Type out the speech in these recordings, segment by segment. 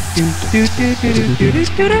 do do do do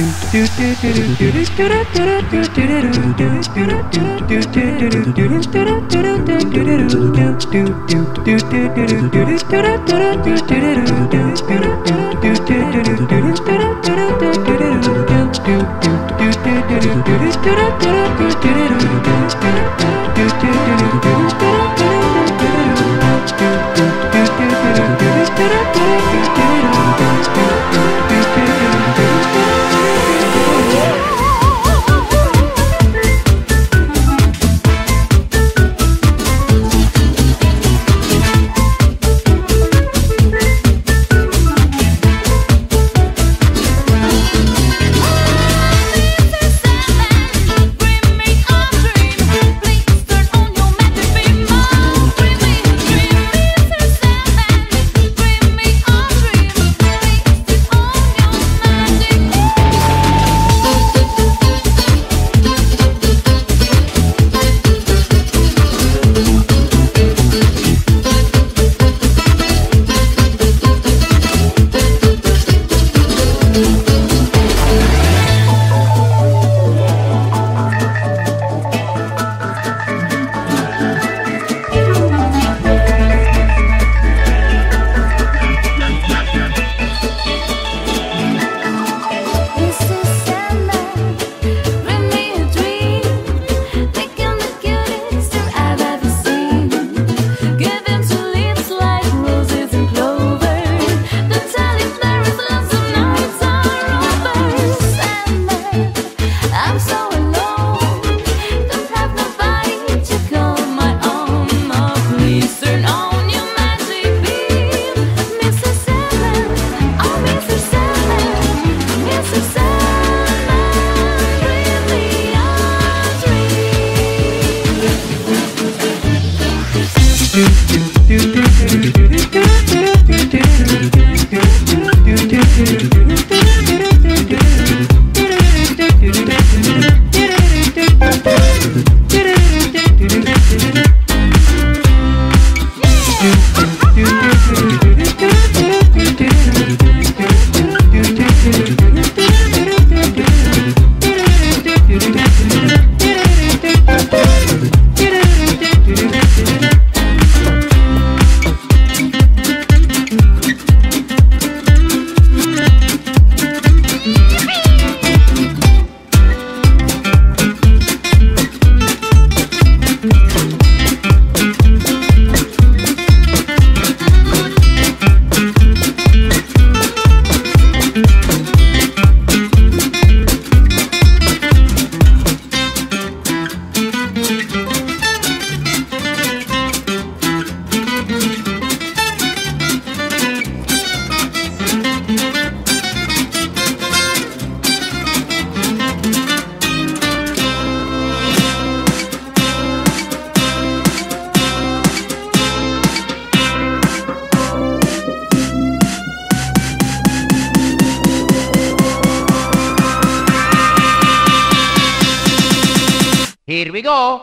do do do do Here we go.